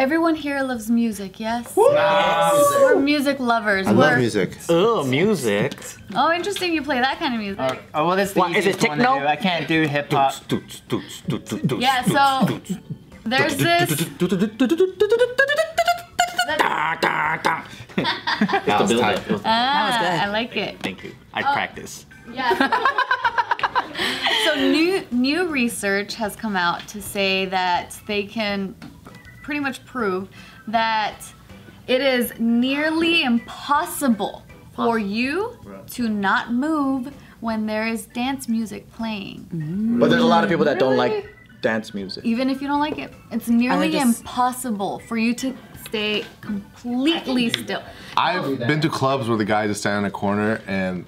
Everyone here loves music, yes? We're music lovers. I We're, love music. Oh, music. Oh, interesting. You play that kind of music. Uh, oh well, that's the What, is it easiest one to techno? do. I can't do hip hop. Yeah, so there's this. That was tight. Ah, I like it. Thank you. I practice. Yeah. so new new research has come out to say that they can pretty much prove that it is nearly impossible for you to not move when there is dance music playing. Mm. But there's a lot of people that don't like dance music. Even if you don't like it, it's nearly just- impossible for you to stay completely still. I've been to clubs where the guy just stand in a corner and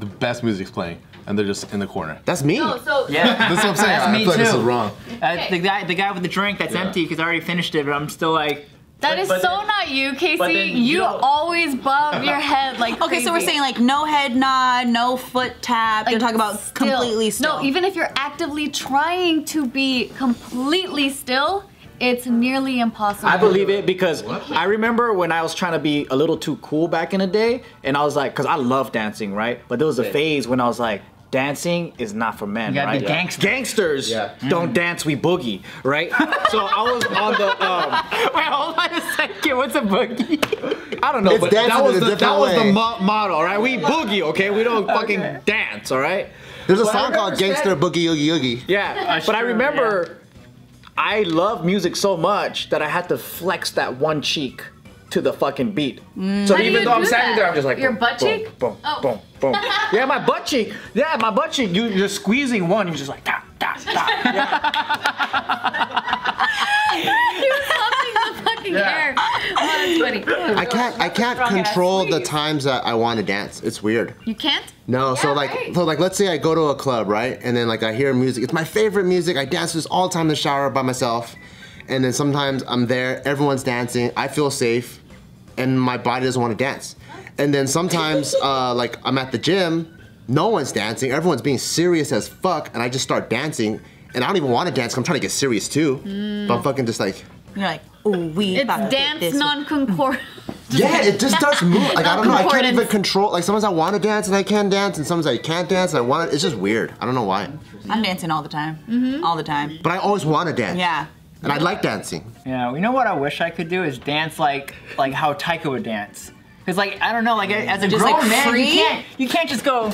the best music's playing, and they're just in the corner. That's me. Oh, so Yeah. That's what I'm saying. That's I me feel like this too. is wrong. Uh, the guy, the guy with the drink that's empty because I already finished it, but I'm still like. that is but so then- not you, Casey. You, you always bob your head like Okay, so we're saying like no head nod, no foot tap. They're talking about still. completely still. No, even if you're actively trying to be completely still, it's nearly impossible. I believe it because I remember when I was trying to be a little too cool back in the day, and I was like, because I love dancing, right? But there was a phase when I was like, dancing is not for men, You gotta right? be gangster. Gangsters Yeah. don't dance, we boogie, right? so I was on the, um, Wait, hold on a second. What's a boogie? I don't know, It's but dancing that was in a the that different was the mo- motto, right? We boogie, okay? We don't fucking dance, all right? There's a But song called remember Gangster Boogie Oogie Oogie. Yeah, but I true, remember I love music so much that I had to flex that one cheek to the fucking beat. Mm. So How even though I'm do standing that? there, I'm just like Your boom, butt boom, cheek? Boom, Oh. boom, boom. Yeah, my butt cheek. Yeah, my butt cheek. You, you're squeezing one. You're just like da da da. You're pumping the fucking air. Oh, that's funny. I can't I can't Strong ass control the times that I want to dance. It's weird. You can't? No, so like right. so like let's say I go to a club, right? And then like I hear music. It's my favorite music. I dance to this all the time in the shower by myself. And then sometimes I'm there, everyone's dancing, I feel safe, and my body doesn't want to dance. And then sometimes uh, like I'm at the gym, no one's dancing, everyone's being serious as fuck, and I just start dancing. And I don't even want to dance. I'm trying to get serious too. But I'm fucking just like, You're like, ooh, we It's about to get dance this. non-concord. yeah, it just starts move. Like I don't know, I can't even control. Like sometimes I want to dance and I can dance, and sometimes I can't dance. And I want. It's just weird. I don't know why. I'm dancing all the time, all the time. But I always want to dance. Yeah. And I like dancing. Yeah, you know what I wish I could do is dance like like how Taika would dance. Cause like I don't know, like as a Just, grown like, man, free? you can't you can't just go.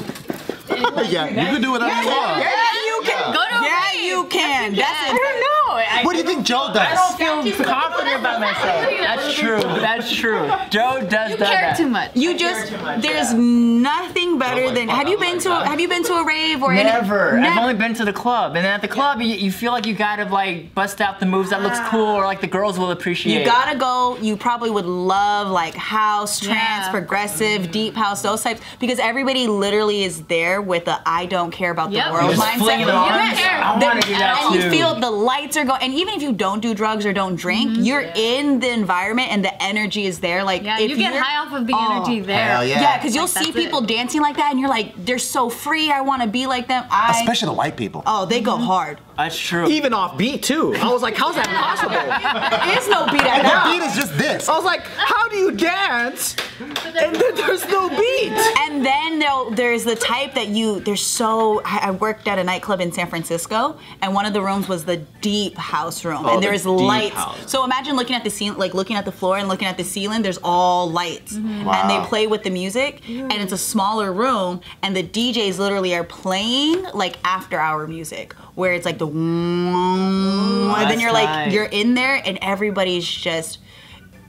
yeah, you can do whatever you want. Yeah, you can. Go to Yeah, you can. Yes, you That's I don't know. I, What do you think Joe does? I don't feel confident about myself. That's true. That's true. Joe does that. You that. care too much. You just there's nothing better oh than have you oh been to have you been to a rave or any- Never. I've Never. only been to the club, and then at the club, you, you feel like you gotta like bust out the moves that looks ah. cool, or like the girls will appreciate. You gotta go. You probably would love like house, trance, Yeah. progressive, deep house, those types, because everybody literally is there with a I don't care about Yep. the world mindset. flinging the You arms. don't care. I wanna do that and you too. feel the lights are going, and even if you don't do drugs or don't drink, mm-hmm. you're in the environment and the energy is there. Like Yeah, if you get high off of the Oh. energy there. Hell yeah. Yeah, because you'll Like, see that's it. people dancing like that, and you're like, they're so free. I want to be like them. I, Especially the white people. oh, they go mm-hmm. hard. That's true. Even off beat too. I was like, how's that possible? There is no beat at That all. beat is just this. I was like, how do you dance? And then there's no beat. And then there's the type that you, there's so, I, I worked at a nightclub in San Francisco, and one of the rooms was the deep house room, Oh, and there's deep lights. house. So imagine looking at the ceiling, like looking at the floor and looking at the ceiling, there's all lights. Mm-hmm. And they play with the music, and it's a smaller room, and the DJs literally are playing like after hour music, where it's like the, oh, and then you're like, you're in there, and everybody's just,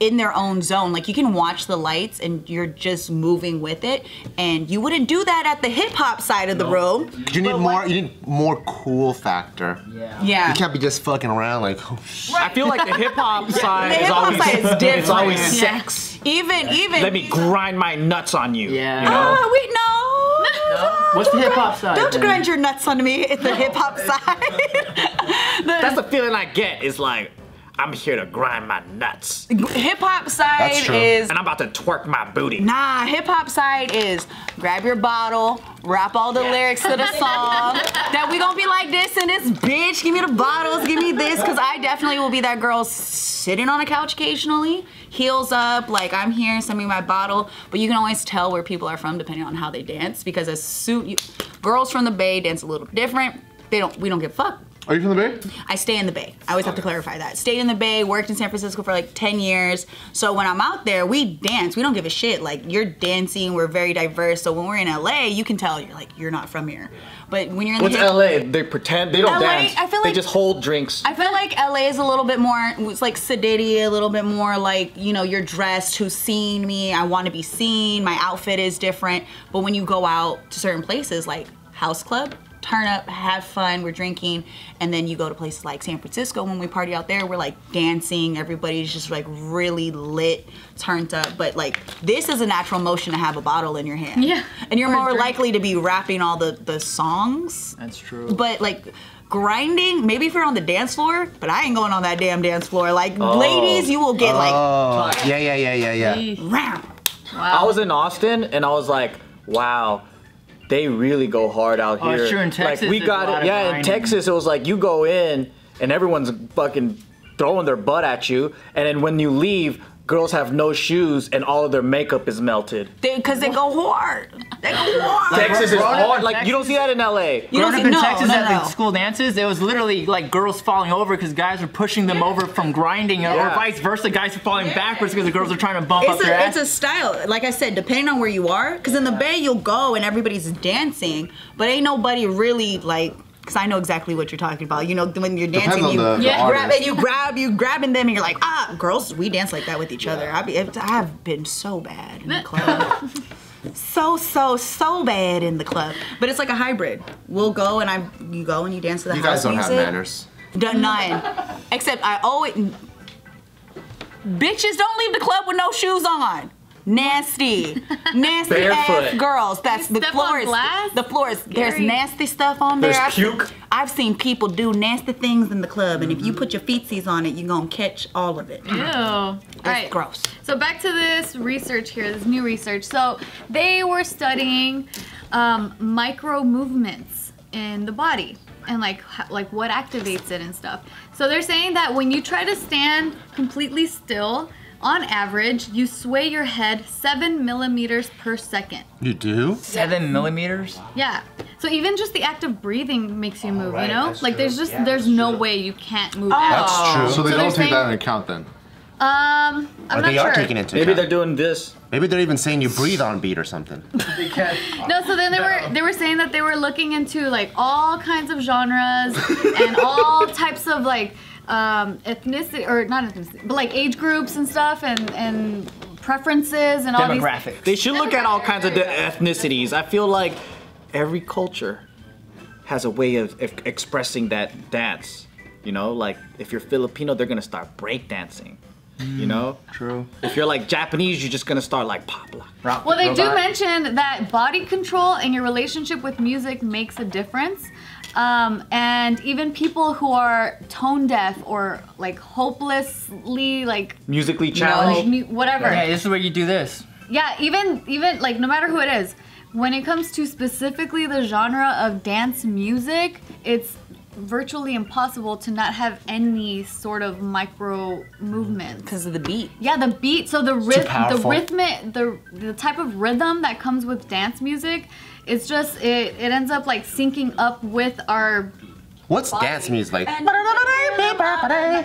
in their own zone. Like you can watch the lights and you're just moving with it. And you wouldn't do that at the hip hop side of the room. You need more. You need more cool factor. yeah. Yeah. You can't be just fucking around like. Oh, shit. I feel like the hip hop side The is hip-hop always side is different. It's always Yeah. sex. Even even Let me grind my nuts on you. Yeah. You know? Ah, oh, wait, no. What's the hip hop side? Don't then? grind your nuts on me. It's the hip hop side. The- That's the feeling I get. Is like, I'm here to grind my nuts. Hip hop side That's true. is And I'm about to twerk my booty. Nah, hip hop side is grab your bottle, rap all the lyrics to the song. that we gonna be like this and this bitch. Give me the bottles, give me this, cause I definitely will be that girl sitting on a couch occasionally, heels up, like I'm here, send me my bottle. But you can always tell where people are from depending on how they dance, because as soon you, girls from the Bay dance a little different. They don't. We don't give a fuck. Are you from the Bay? I stay in the Bay. I always have to clarify that. Stayed in the Bay, worked in San Francisco for like 10 years. So when I'm out there, we dance. We don't give a shit. Like you're dancing, we're very diverse. So when we're in LA, you can tell you're like you're not from here. But when you're in What's the hip- LA? They pretend they don't LA, dance. I feel like, they just hold drinks. I feel like LA is a little bit more, it's like sedity, a little bit more like, you know, you're dressed, who's seen me, I want to be seen, my outfit is different. But when you go out to certain places like House Club, turn up, have fun, we're drinking, and then you go to places like San Francisco when we party out there, we're like dancing, everybody's just like really lit, turned up. But like, this is a natural motion to have a bottle in your hand. Yeah. And you're Or more likely to be rapping all the, the songs That's true. but like grinding, maybe if you're on the dance floor, but I ain't going on that damn dance floor. Like oh. ladies, you will get like Oh, yeah, yeah, yeah, yeah, yeah. round. I was in Austin and I was like, wow, they really go hard out Oh, here. sure, in Texas, like we got it. Yeah, in. Texas it was like you go in and everyone's fucking throwing their butt at you, and then when you leave, girls have no shoes and all of their makeup is melted. Cause they go hard. They go hard. Texas is hard. in Like you don't see that in LA. You don't Growing see- up in no, Texas no, at no. the school dances, it was literally like girls falling over because guys were pushing them over from grinding, or vice versa. Guys are falling backwards because the girls are trying to bump up It's their a, ass. it's a style. Like I said, depending on where you are. Because in the Bay, you'll go and everybody's dancing, but ain't nobody really like. Because I know exactly what you're talking about. You know, when you're dancing, you, the- the grab and you grab, you grabbing them, and you're like, ah, girls, we dance like that with each other. I be, I have been so bad in the club. so so so bad in the club, but it's like a hybrid. We'll go and I, you go and you dance to the You house guys don't have manners. Done none. Except I always bitches don't leave the club with no shoes on. Nasty, nasty ass girls. That's You the step floor is glass? the floor is there's nasty stuff on there. There's I've seen- puke. I've seen people do nasty things in the club, and if you put your feetsies on it, you're gonna catch all of it. Ew. All It's right. gross. So back to this research here, this new research. So they were studying um, micro movements in the body and like like what activates it and stuff. So they're saying that when you try to stand completely still, on average, you sway your head seven millimeters per second. You do? Seven millimeters. Yeah. So even just the act of breathing makes you move. right, you know, like true. there's just Yeah, there's no true. way you can't move. That's true. So they So don't they're take that into account then. Um, I'm Or not they sure. are taking into Maybe they're doing this. Maybe they're even saying you breathe on beat or something. No, so then they were they were saying that they were looking into like all kinds of genres and all types of like um, ethnicity or not ethnicity, but like age groups and stuff and and preferences and all these. Demographics. They should look at all kinds of the ethnicities. I feel like every culture has a way of, of expressing that dance. You know, like if you're Filipino, they're gonna start breakdancing. You know, True. if you're like Japanese, you're just gonna start like pop lock. Well, they do mention that body control and your relationship with music makes a difference. Um, and even people who are tone deaf or like hopelessly like Musically like, challenged. mu- whatever. Yeah, this is where you do this. Yeah, even even like no matter who it is, when it comes to specifically the genre of dance music, it's virtually impossible to not have any sort of micro movement Because of the beat. Yeah, the beat. So the rhythm, the rhythmic, the the type of rhythm that comes with dance music, it's just it it ends up like syncing up with our. What's dance music like?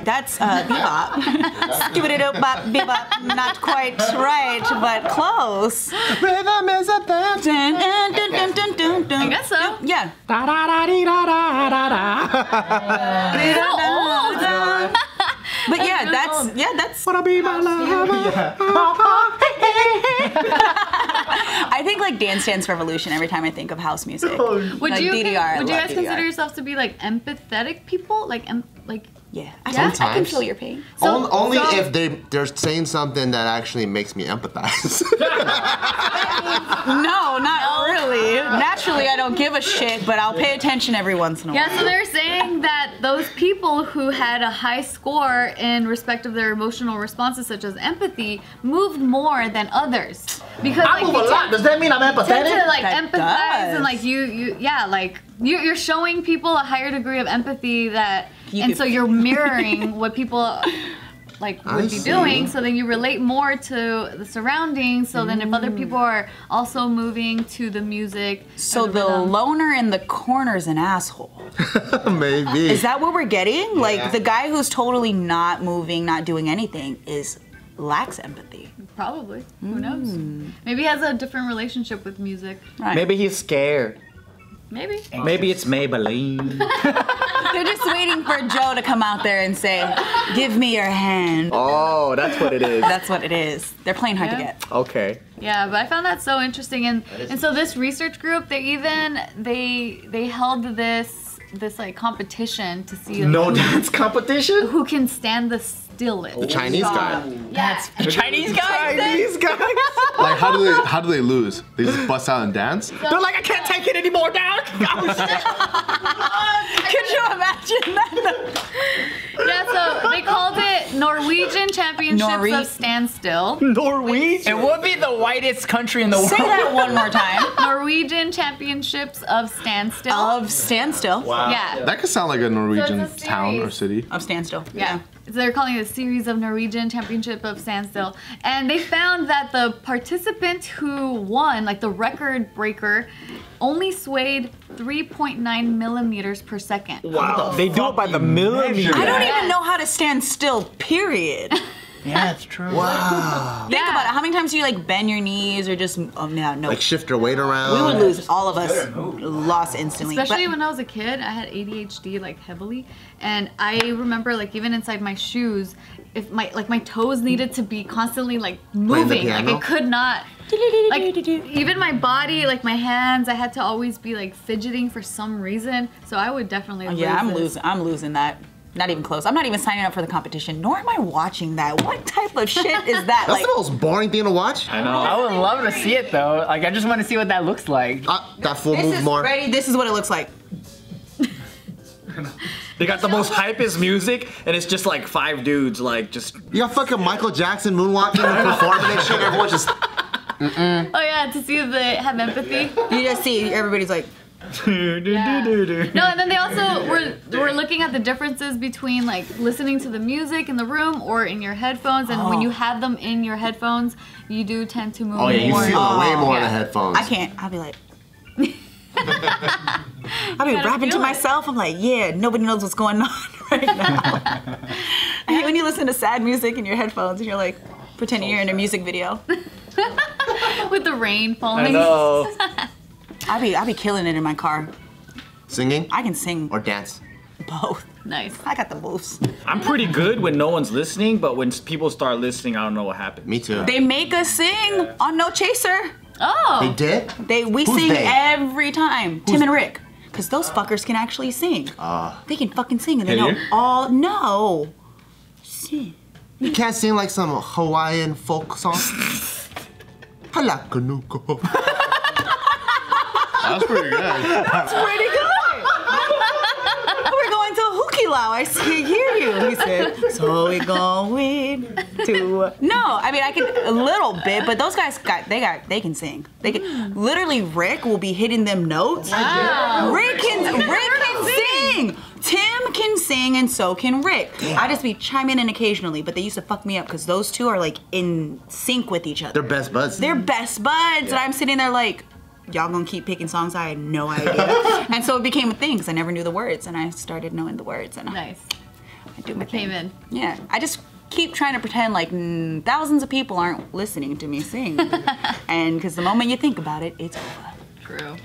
That's uh, bebop. Give bop, bebop. Not quite right, but close. Rhythm is a dance. Dun, dun, dun, dun, dun, dun, dun. I guess so. Yeah. So old. But yeah, really that's old. yeah, that's. I think like Dance Dance Revolution every time I think of house music. Oh, would Like you DDR, would you love guys consider yourselves to be like empathetic people? Like em- like Yeah, I, Yeah? I can Sometimes. feel your pain. So- On- only so- if they they're saying something that actually makes me empathize. No, not really. Naturally, I don't give a shit, but I'll pay attention every once in a while. Yeah, so they're saying that those people who had a high score in respect of their emotional responses, such as empathy, moved more than others because I like, they tend- Does that mean I'm tend empathetic? to like That empathize does. and like you you yeah like you, you're showing people a higher degree of empathy that You and could- so you're mirroring what people like would I be see. doing so then you relate more to the surroundings so then if other people mm. are also moving to the music So and the loner in the corner is an asshole. Maybe. Is that what we're getting? Yeah. Like the guy who's totally not moving, not doing anything, is lacks empathy. probably who mm. knows maybe he has a different relationship with music Right. Maybe he's scared. maybe Maybe it's Maybelline. they're just waiting for Joe to come out there and say, "Give me your hand." oh, that's what it is. That's what it is. They're playing hard to get. Okay. Yeah, but I found that so interesting, and and so this research group, they even they they held this this like competition to see No who, dance competition? who can stand the stillest. the Chinese guy. Yeah, Chinese guys. Chinese guys. Like how do they how do they lose? They just bust out and dance? They're like, I can't take it anymore, dog. Could you imagine that? yeah. So they called it Norwegian Championships Norwe- of Standstill. Norwegian. It would be the whitest country in the world. Say that one more time. Norwegian Championships of Standstill. Of standstill. Wow. Yeah. That could sound like a Norwegian it's a town or city. Of standstill. Yeah. So they're calling it a series of Norwegian Championship of Standstill. And they found that the participant who won, like the record breaker, only swayed 3.9 millimeters per second. Wow. They do it by the millimeter. I don't even know how to stand still. Period. Yeah, it's true. Think about it. How many times do you like bend your knees or just? Oh no, no. Like shift your weight around. we would lose. All of us lost instantly. Especially But- when I was a kid, I had ADHD like heavily, and I remember like even inside my shoes, if my like my toes needed to be constantly like moving, like piano? I could not. Like even my body, like my hands, I had to always be like fidgeting for some reason. So I would definitely. Yeah, lose I'm this. losing. I'm losing that. Not even close. I'm not even signing up for the competition. Nor am I watching that. What type of shit is that? That's Like, the most boring thing to watch. I know. I would love to see it though. Like I just want to see what that looks like. Uh, that fool this moves is more. ready. This is what it looks like. They got the most hypest music, and it's just like five dudes, like just. You got fucking Michael Jackson moonwalking and performing and shit. Everyone just. Oh yeah, to see if they have empathy. You just see everybody's like, No, and then they also were were looking at the differences between like listening to the music in the room or in your headphones, and when you oh. have them in your headphones, you do tend to move Oh yeah, you more. feel it way more in the oh, Yeah. headphones. I can't. I'll be like. I'll be rapping to it. myself. I'm like, yeah, nobody knows what's going on right now. I hate when you listen to sad music in your headphones and you're like pretending you're in a music video. with the rain falling. I falling. know. I'll be I'll be killing it in my car. Singing I can sing or dance. both. Nice. I got the moves. I'm pretty good when no one's listening, but when people start listening, I don't know what happens. Me too. They make us sing on No Chaser. Oh. They did? They we Who's sing they? every time. Tim and Rick. Cause those fuckers can actually sing. Ah. they can fucking sing and they know all no. Sing. You can't sing like some Hawaiian folk song. Halakanuko. That's pretty good. That's pretty good. we're going to Hukilau. I see, hear you. He said, so we going to. No, I mean I can a little bit, but those guys got they got they can sing. They can literally Rick will be hitting them notes. Wow. Rick can Rick can sing. Tim can sing and so can Rick. I just be chiming in occasionally, but they used to fuck me up because those two are like in sync with each other. They're best buds. They're best buds, and I'm sitting there like, y'all gonna keep picking songs I had no idea. and so it became a thing because I never knew the words, and I started knowing the words, and I, Nice. I do my Came thing. in. Yeah, I just keep trying to pretend like mm, thousands of people aren't listening to me sing, and because the moment you think about it, it's over. True.